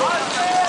Let's!